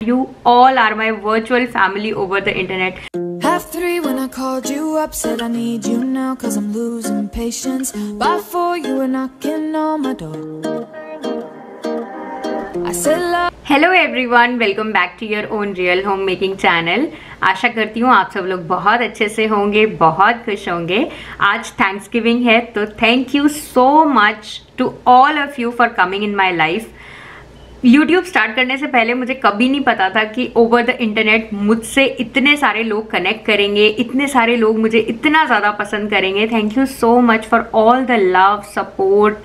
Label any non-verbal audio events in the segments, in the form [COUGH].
You all are my virtual family over the internet. Half three when I called you up, said I need you now, cause I'm losing patience. By four, you were knocking on my door. I said love. Hello everyone welcome back to your own real home making channel आशा करती हूँ आप सब लोग बहुत अच्छे से होंगे बहुत खुश होंगे आज थैंक्स गिविंग है तो thank you so much to all of you for coming in my life YouTube start करने से पहले मुझे कभी नहीं पता था कि ओवर द इंटरनेट मुझसे इतने सारे लोग कनेक्ट करेंगे, इतने सारे लोग मुझे इतना ज़्यादा पसंद करेंगे। Thank you so much for all the love support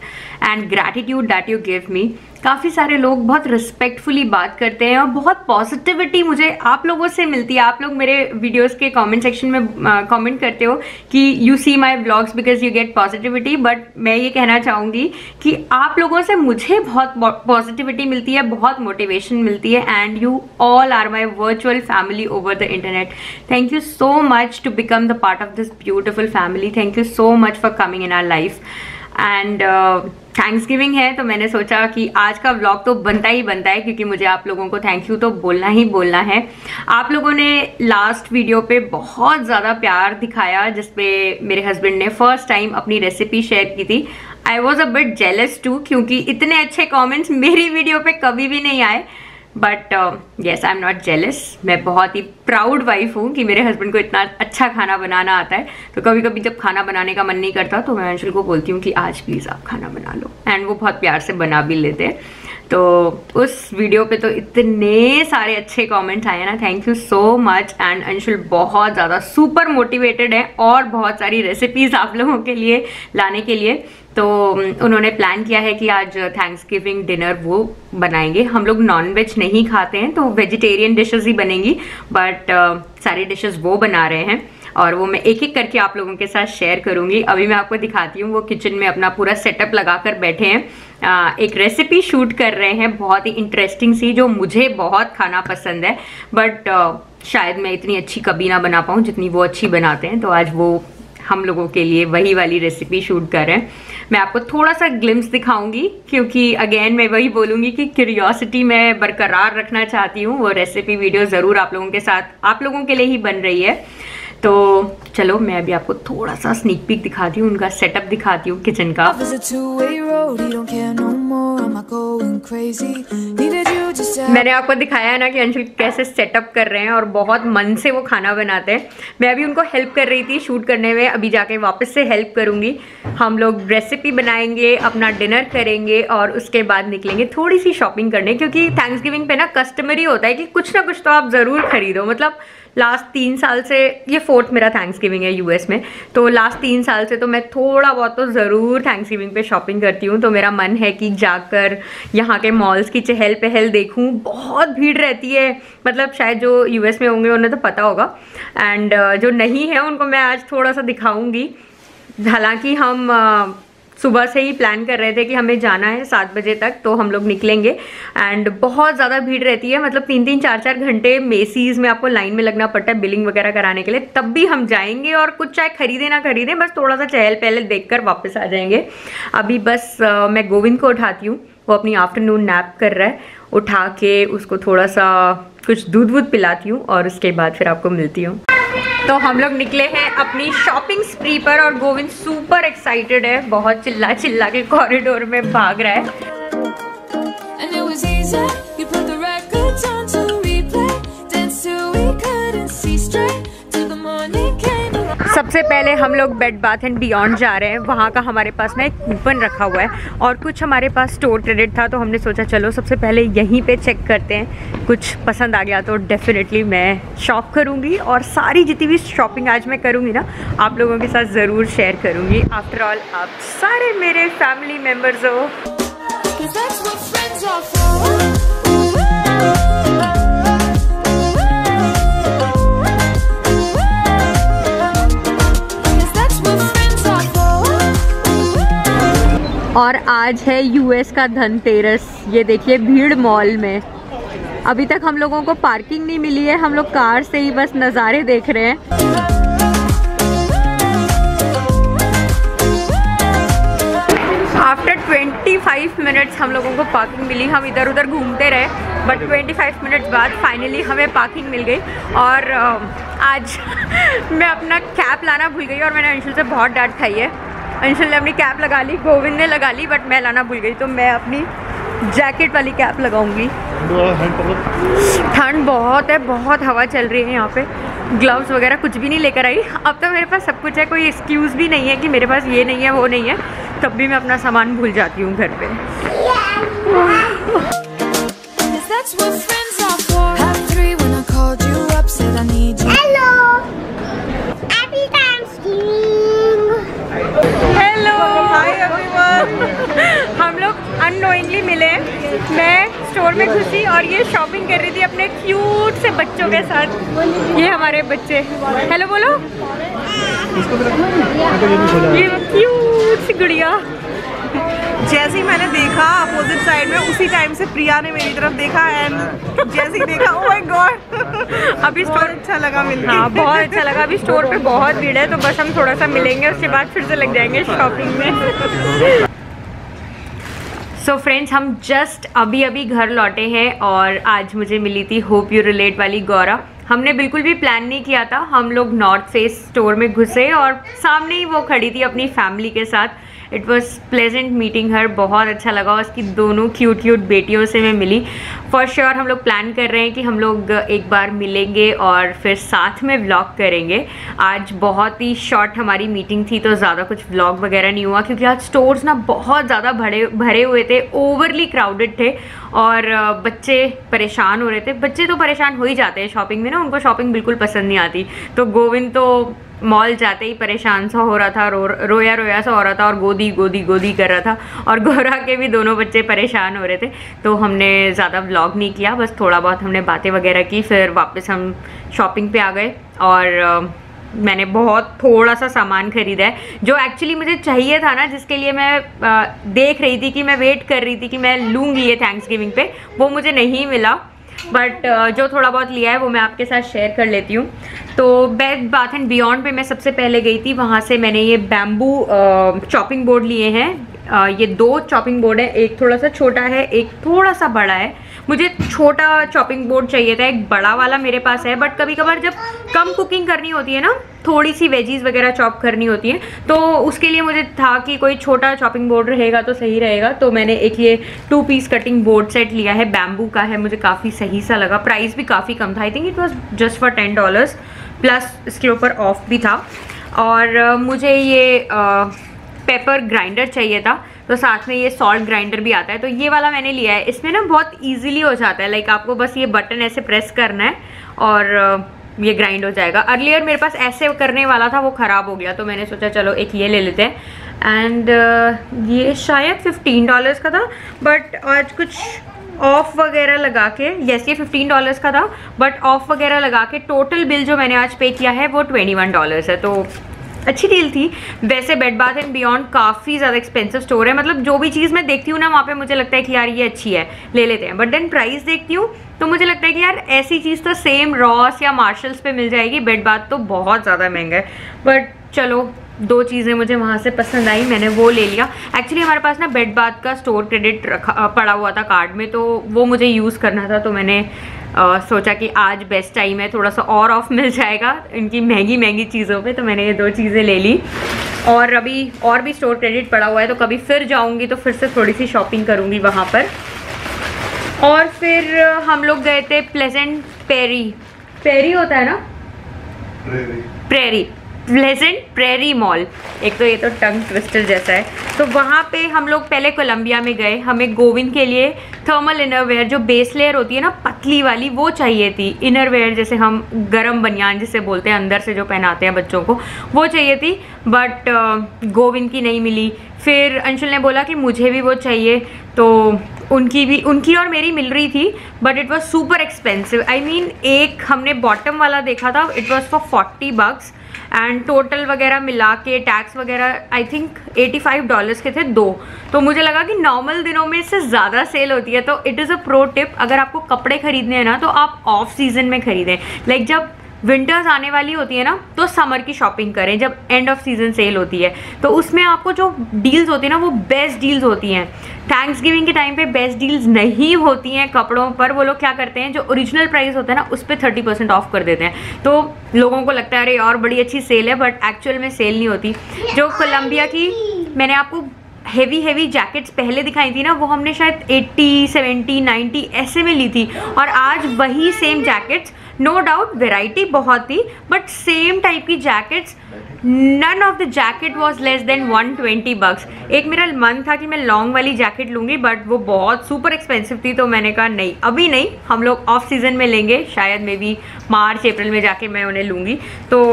and gratitude that you give me काफ़ी सारे लोग बहुत रिस्पेक्टफुली बात करते हैं और बहुत पॉजिटिविटी मुझे आप लोगों से मिलती है। आप लोग मेरे वीडियोस के कमेंट सेक्शन में कमेंट uh, करते हो कि you see my blogs because you get positivity but मैं ये कहना चाहूँगी कि आप लोगों से मुझे बहुत पॉजिटिविटी मिलती है बहुत मोटिवेशन मिलती है and you all are my virtual family over the internet thank you so much to become the part of this beautiful family thank you so much for coming in our life and Thanksgiving है तो मैंने सोचा कि आज का vlog तो बनता ही बनता है, क्योंकि मुझे आप लोगों को थैंक यू तो बोलना ही बोलना है। आप लोगों ने लास्ट वीडियो पे बहुत ज़्यादा प्यार दिखाया, जिसपे मेरे हस्बैंड ने फ़र्स्ट टाइम अपनी रेसिपी शेयर की थी। I was a bit jealous too क्योंकि इतने अच्छे कॉमेंट्स मेरी वीडियो पर कभी भी नहीं आए। But yes I am not jealous मैं बहुत ही प्राउड वाइफ हूँ कि मेरे हस्बैंड को इतना अच्छा खाना बनाना आता है। तो कभी कभी जब खाना बनाने का मन नहीं करता तो मैं अंशुल को बोलती हूँ कि आज प्लीज़ आप खाना बना लो। एंड वो बहुत प्यार से बना भी लेते हैं। तो उस वीडियो पे तो इतने सारे अच्छे कमेंट्स आए ना। Thank you so much and Anshul बहुत ज़्यादा सुपर मोटिवेटेड है और बहुत सारी रेसिपीज़ आप लोगों के लिए लाने के लिए। तो उन्होंने प्लान किया है कि आज थैंक्स गिविंग डिनर वो बनाएँगे। हम लोग नॉन वेज नहीं खाते हैं तो वेजिटेरियन डिशेस ही बनेंगी बट uh, सारी डिशेस वो बना रहे हैं और वो मैं एक एक करके आप लोगों के साथ शेयर करूँगी। अभी मैं आपको दिखाती हूँ वो किचन में अपना पूरा सेटअप लगाकर बैठे हैं। एक रेसिपी शूट कर रहे हैं बहुत ही इंटरेस्टिंग सी जो मुझे बहुत खाना पसंद है बट शायद मैं इतनी अच्छी कभी ना बना पाऊँ जितनी वो अच्छी बनाते हैं तो आज वो हम लोगों के लिए वही वाली रेसिपी शूट कर रहे हैं। मैं आपको थोड़ा सा ग्लिम्स दिखाऊँगी, क्योंकि अगेन मैं वही बोलूँगी कि क्यूरियोसिटी मैं बरकरार रखना चाहती हूँ। वो रेसिपी वीडियो ज़रूर आप लोगों के साथ, आप लोगों के लिए ही बन रही है। तो चलो, मैं अभी आपको थोड़ा सा स्नीक पिक दिखाती हूँ, उनका सेटअप दिखाती हूँ किचन का। मैंने आपको दिखाया है ना कि अंशुल कैसे सेटअप कर रहे हैं और बहुत मन से वो खाना बनाते हैं। मैं अभी उनको हेल्प कर रही थी शूट करने में, अभी जाके वापस से हेल्प करूँगी। हम लोग रेसिपी बनाएँगे, अपना डिनर करेंगे और उसके बाद निकलेंगे थोड़ी सी शॉपिंग करने, क्योंकि थैंक्स गिविंग पे ना कस्टमरी होता है कि कुछ ना कुछ तो आप ज़रूर खरीदो। मतलब लास्ट तीन साल से ये फोर्थ मेरा थैंक्स गिविंग है यूएस में तो लास्ट तीन साल से तो मैं थोड़ा बहुत तो ज़रूर थैंक्स गिविंग पे शॉपिंग करती हूँ। तो मेरा मन है कि जाकर यहाँ के मॉल्स की चहल पहल देखूँ बहुत भीड़ रहती है। मतलब शायद जो यूएस में होंगे उन्हें तो पता होगा। एंड जो नहीं है उनको मैं आज थोड़ा सा दिखाऊँगी। हालाँकि हम सुबह से ही प्लान कर रहे थे कि हमें जाना है सात बजे तक तो हम लोग निकलेंगे। एंड बहुत ज़्यादा भीड़ रहती है। मतलब तीन तीन चार चार घंटे मेसीज में आपको लाइन में लगना पड़ता है बिलिंग वगैरह कराने के लिए। तब भी हम जाएँगे और कुछ चाहे खरीदे ना खरीदे बस थोड़ा सा चहल पहल देख कर वापस आ जाएँगे। अभी बस आ, मैं गोविंद को उठाती हूँ। वो अपनी आफ्टरनून नैप कर रहा है। उठा के उसको थोड़ा सा कुछ दूध वूध पिलाती हूँ और उसके बाद फिर आपको मिलती हूँ। तो हम लोग निकले हैं अपनी शॉपिंग स्प्री पर और गोविंद सुपर एक्साइटेड है। बहुत चिल्ला चिल्ला के कॉरिडोर में भाग रहा है। सबसे पहले हम लोग बेड बाथ एंड बियॉन्ड जा रहे हैं। वहाँ का हमारे पास ना एक कूपन रखा हुआ है और कुछ हमारे पास स्टोर क्रेडिट था तो हमने सोचा चलो सबसे पहले यहीं पे चेक करते हैं। कुछ पसंद आ गया तो डेफिनेटली मैं शॉप करूँगी और सारी जितनी भी शॉपिंग आज मैं करूँगी ना, आप लोगों के साथ ज़रूर शेयर करूँगी। आफ्टर ऑल आप सारे मेरे फैमिली मेंबर्स हो। और आज है यूएस का धनतेरस। ये देखिए भीड़ मॉल में। अभी तक हम लोगों को पार्किंग नहीं मिली है, हम लोग कार से ही बस नज़ारे देख रहे हैं। आफ्टर 25 मिनट्स हम लोगों को पार्किंग मिली। हम इधर उधर घूमते रहे बट 25 मिनट्स बाद फाइनली हमें पार्किंग मिल गई। और आज [LAUGHS] मैं अपना कैप लाना भूल गई और मैंने अंशुल से बहुत डांट खाई है। अंशुल ने अपनी कैप लगा ली, गोविंद ने लगा ली बट मैं लाना भूल गई तो मैं अपनी जैकेट वाली कैप लगाऊँगी। ठंड बहुत है, बहुत हवा चल रही है यहाँ पे। ग्लव्स वगैरह कुछ भी नहीं लेकर आई। अब तो मेरे पास सब कुछ है, कोई एक्सक्यूज़ भी नहीं है कि मेरे पास ये नहीं है, वो नहीं है। तब भी मैं अपना सामान भूल जाती हूँ घर पे। हम लोग अनोइंगली मिले मैं स्टोर में घुसी और ये शॉपिंग कर रही थी अपने क्यूट से बच्चों के साथ। ये हमारे बच्चे। हेलो बोलो। ये क्यूट सी गुड़िया। जैसे ही मैंने देखा अपोजिट साइड में उसी टाइम से प्रिया ने मेरी तरफ़ देखा एंड जैसे ही देखा ओह माय गॉड अभी स्टोर अच्छा लगा मिल हाँ बहुत अच्छा लगा। अभी स्टोर पे बहुत भीड़ है तो बस हम थोड़ा सा मिलेंगे उसके बाद फिर से लग जाएँगे शॉपिंग में। सो so फ्रेंड्स हम जस्ट अभी अभी घर लौटे हैं और आज मुझे मिली थी होप यू रिलेट वाली गौरा हमने बिल्कुल भी प्लान नहीं किया था। हम लोग नॉर्थ फेस स्टोर में घुसे और सामने ही वो खड़ी थी अपनी फैमिली के साथ। इट वॉज़ प्लेजेंट मीटिंग हर बहुत अच्छा लगा उसकी दोनों क्यूट क्यूट बेटियों से मैं मिली। फॉर श्योर sure, हम लोग प्लान कर रहे हैं कि हम लोग एक बार मिलेंगे और फिर साथ में व्लॉग करेंगे। आज बहुत ही शॉर्ट हमारी मीटिंग थी तो ज़्यादा कुछ व्लॉग वगैरह नहीं हुआ क्योंकि आज स्टोर्स ना बहुत ज़्यादा भरे भरे हुए थे ओवरली क्राउडेड थे और बच्चे परेशान हो रहे थे। बच्चे तो परेशान हो ही जाते हैं शॉपिंग में ना उनको शॉपिंग बिल्कुल पसंद नहीं आती। तो गोविंद तो मॉल जाते ही परेशान सा हो रहा था, रो, रोया रोया सा हो रहा था और गोदी गोदी गोदी कर रहा था और गोरा के भी दोनों बच्चे परेशान हो रहे थे। तो हमने ज़्यादा व्लॉग नहीं किया, बस थोड़ा बहुत हमने बातें वगैरह की, फिर वापस हम शॉपिंग पे आ गए और मैंने बहुत थोड़ा सा सामान खरीदा है, जो एक्चुअली मुझे चाहिए था ना, जिसके लिए मैं देख रही थी कि मैं वेट कर रही थी कि मैं लूँगी ये थैंक्स गिविंग पे, वो मुझे नहीं मिला। बट uh, जो थोड़ा बहुत लिया है वो मैं आपके साथ शेयर कर लेती हूँ। तो बेड बाथ एंड बियॉन्ड पे मैं सबसे पहले गई थी। वहाँ से मैंने ये बैम्बू चॉपिंग बोर्ड लिए हैं। Uh, ये दो चॉपिंग बोर्ड है। एक थोड़ा सा छोटा है एक थोड़ा सा बड़ा है। मुझे छोटा चॉपिंग बोर्ड चाहिए था, एक बड़ा वाला मेरे पास है बट कभी कभार जब कम कुकिंग करनी होती है ना थोड़ी सी वेजीज वगैरह चॉप करनी होती है तो उसके लिए मुझे था कि कोई छोटा चॉपिंग बोर्ड रहेगा तो सही रहेगा तो मैंने एक ये two piece cutting board set लिया है बैम्बू का है, मुझे काफ़ी सही सा लगा प्राइस भी काफ़ी कम था I think it was just for ten dollars plus इसके ऊपर ऑफ़ भी था, और मुझे ये पेपर ग्राइंडर चाहिए था तो साथ में ये सॉल्ट ग्राइंडर भी आता है। तो ये वाला मैंने लिया है। इसमें ना बहुत ईजिली हो जाता है। लाइक आपको बस ये बटन ऐसे प्रेस करना है और ये ग्राइंड हो जाएगा। अर्लियर मेरे पास ऐसे करने वाला था वो ख़राब हो गया। तो मैंने सोचा चलो एक ये ले लेते हैं। एंड uh, ये शायद फिफ्टीन डॉलर्स का था। बट आज कुछ ऑफ़ वगैरह लगा के यस ये फिफ्टीन डॉलर्स का था। बट ऑफ़ वगैरह लगा के टोटल बिल जो मैंने आज पे किया है वो ट्वेंटी वन डॉलर्स है। तो अच्छी डील थी। वैसे बेड बाथ एंड बियॉन्ड काफ़ी ज़्यादा एक्सपेंसिव स्टोर है। मतलब जो भी चीज़ मैं देखती हूँ ना, वहाँ पे मुझे लगता है कि यार ये अच्छी है, ले लेते हैं। बट देन प्राइस देखती हूँ तो मुझे लगता है कि यार ऐसी चीज़ तो सेम रॉस या मार्शल्स पे मिल जाएगी। बेड बाथ तो बहुत ज़्यादा महँगा है। बट चलो दो चीज़ें मुझे वहाँ से पसंद आई मैंने वो ले लिया। एक्चुअली हमारे पास ना बेड बाथ का स्टोर क्रेडिट रखा पड़ा हुआ था कार्ड में तो वो मुझे यूज़ करना था तो मैंने आ, सोचा कि आज बेस्ट टाइम है थोड़ा सा और ऑफ़ मिल जाएगा इनकी महँगी महँगी चीज़ों पे तो मैंने ये दो चीज़ें ले ली। और अभी और भी स्टोर क्रेडिट पड़ा हुआ है तो कभी फिर जाऊँगी तो फिर से थोड़ी सी शॉपिंग करूँगी वहाँ पर। और फिर हम लोग गए थे प्लेजेंट पेरी पेरी होता है ना? Prairie Prairie Pleasant Prairie mall एक तो ये तो टंग ट्विस्टर जैसा है। तो वहाँ पे हम लोग पहले कोलंबिया में गए। हमें गोविंद के लिए थर्मल इनरवेयर जो बेस लेयर होती है ना, पतली वाली, वो चाहिए थी। इनरवेयर जैसे हम गरम बनियान जिसे बोलते हैं, अंदर से जो पहनाते हैं बच्चों को, वो चाहिए थी। बट गोविंद की नहीं मिली। फिर अंशुल ने बोला कि मुझे भी वो चाहिए। तो उनकी भी, उनकी और मेरी मिल रही थी but it was super expensive I mean एक हमने बॉटम वाला देखा था it was for forty bucks and total वगैरह मिला के टैक्स वगैरह आई थिंक 85 डॉलर्स के थे दो। तो मुझे लगा कि नॉर्मल दिनों में इससे ज़्यादा सेल होती है तो it is a pro tip अगर आपको कपड़े खरीदने हैं ना तो आप ऑफ़ सीज़न में खरीदें। लाइक like जब विंटर्स आने वाली होती है ना तो समर की शॉपिंग करें जब एंड ऑफ़ सीज़न सेल होती है। तो उसमें आपको जो डील्स होती है ना वो बेस्ट डील्स होती हैं। थैंक्स गिविंग के टाइम पे बेस्ट डील्स नहीं होती हैं कपड़ों पर। वो लोग क्या करते हैं जो ओरिजिनल प्राइस होता है ना उस पर थर्टी परसेंट ऑफ़ कर देते हैं। तो लोगों को लगता है अरे और बड़ी अच्छी सेल है बट एक्चुअल में सेल नहीं होती। जो कोलम्बिया की मैंने आपको हेवी हेवी जैकेट्स पहले दिखाई थी ना वो हमने शायद 80, 70, 90 ऐसे में ली थी। और आज वही same jackets no doubt variety बहुत थी बट सेम टाइप की jackets none of the jacket was less than 120 twenty bucks एक मेरा मन था कि मैं लॉन्ग वाली जैकेट लूँगी बट वो बहुत सुपर एक्सपेंसिव थी तो मैंने कहा, नहीं, अभी नहीं, हम लोग ऑफ़ सीज़न में लेंगे, शायद मे बी मार्च, अप्रैल में जाके मैं उन्हें लूँगी. तो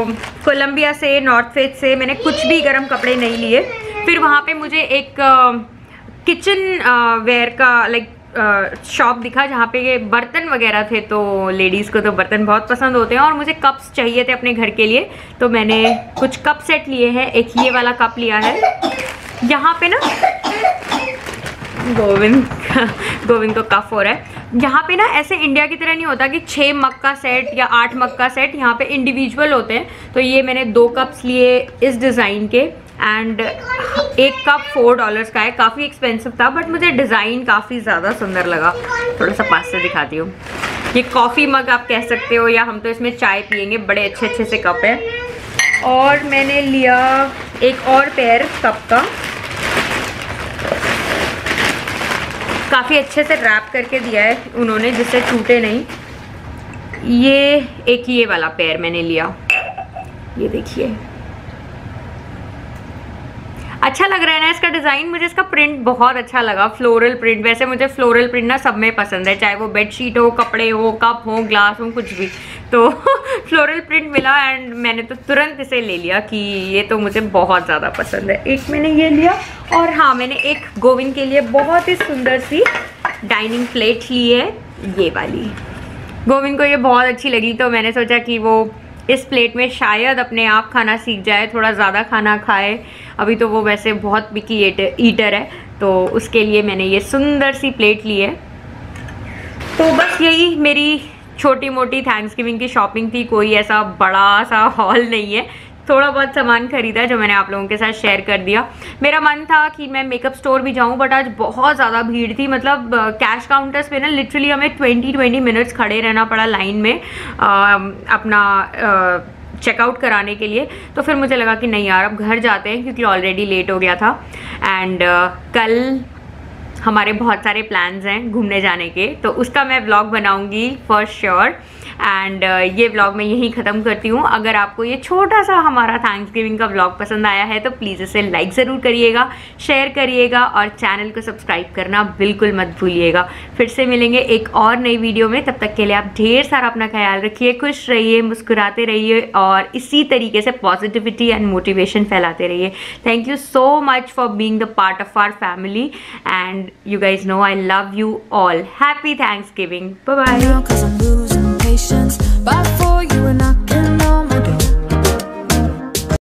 कोलम्बिया से नॉर्थ फ़ेज़ से मैंने कुछ भी गर्म कपड़े नहीं लिए। फिर वहाँ पे मुझे एक किचन वेयर का लाइक शॉप दिखा जहाँ पे ये बर्तन वगैरह थे तो लेडीज़ को तो बर्तन बहुत पसंद होते हैं और मुझे कप्स चाहिए थे अपने घर के लिए तो मैंने कुछ कप सेट लिए हैं, एक ये वाला कप लिया है। यहाँ पे ना, गोविंद गोविंद को कफ हो रहा है। यहाँ पे ना, ऐसे इंडिया की तरह नहीं होता कि छः मग का सेट या आठ मग का सेट यहाँ पे इंडिविजुअल होते हैं। तो ये मैंने दो कप्स लिए इस डिज़ाइन के। एंड एक कप फोर डॉलर्स का है। काफ़ी एक्सपेंसिव था बट मुझे डिज़ाइन काफ़ी ज़्यादा सुंदर लगा। थोड़ा सा पास से दिखाती हूँ। ये कॉफ़ी मग आप कह सकते हो, या हम तो इसमें चाय पियेंगे। बड़े अच्छे अच्छे से कप है। और मैंने लिया एक और पेयर कप का। काफ़ी अच्छे से रैप करके दिया है उन्होंने, जिससे छूटे नहीं। ये, एक ये वाला पेयर मैंने लिया। ये देखिए। अच्छा लग रहा है ना इसका डिज़ाइन मुझे इसका प्रिंट बहुत अच्छा लगा फ्लोरल प्रिंट वैसे मुझे फ्लोरल प्रिंट ना सब में पसंद है, चाहे वो बेडशीट हो, कपड़े हो कप हो ग्लास हो, कुछ भी। तो [LAUGHS] फ्लोरल प्रिंट मिला एंड मैंने तो तुरंत इसे ले लिया कि ये तो मुझे बहुत ज़्यादा पसंद है। एक मैंने ये लिया और हाँ मैंने एक गोविंद के लिए बहुत ही सुंदर सी डाइनिंग प्लेट ली है, ये वाली। गोविंद को ये बहुत अच्छी लगी तो मैंने सोचा कि वो इस प्लेट में शायद अपने आप खाना सीख जाए, थोड़ा ज़्यादा खाना खाए। अभी तो वो वैसे बहुत बिकी ईटर है तो उसके लिए मैंने ये सुंदर सी प्लेट ली है। तो बस यही मेरी छोटी मोटी थैंक्स गिविंग की शॉपिंग थी, कोई ऐसा बड़ा सा हॉल नहीं है। थोड़ा बहुत सामान खरीदा जो मैंने आप लोगों के साथ शेयर कर दिया। मेरा मन था कि मैं मेकअप स्टोर भी जाऊँ बट आज बहुत ज़्यादा भीड़ थी। मतलब कैश काउंटर्स पे ना लिटरली हमें 20 20 मिनट्स खड़े रहना पड़ा लाइन में आ, अपना आ, चेकआउट कराने के लिए। तो फिर मुझे लगा कि नहीं यार अब घर जाते हैं क्योंकि ऑलरेडी लेट हो गया था। एंड uh, कल हमारे बहुत सारे प्लान्स हैं घूमने जाने के। तो उसका मैं ब्लॉग बनाऊँगी फॉर श्योर एंड uh, ये ब्लॉग मैं यहीं ख़त्म करती हूँ। अगर आपको ये छोटा सा हमारा थैंक्स गिविंग का ब्लॉग पसंद आया है तो प्लीज़ इसे लाइक ज़रूर करिएगा शेयर करिएगा और चैनल को सब्सक्राइब करना बिल्कुल मत भूलिएगा। फिर से मिलेंगे एक और नई वीडियो में। तब तक के लिए आप ढेर सारा अपना ख्याल रखिए खुश रहिए मुस्कुराते रहिए और इसी तरीके से पॉजिटिविटी एंड मोटिवेशन फैलाते रहिए। Thank you so much for being the part of our family and you guys know I love you all happy Thanksgiving bye patience, but for you.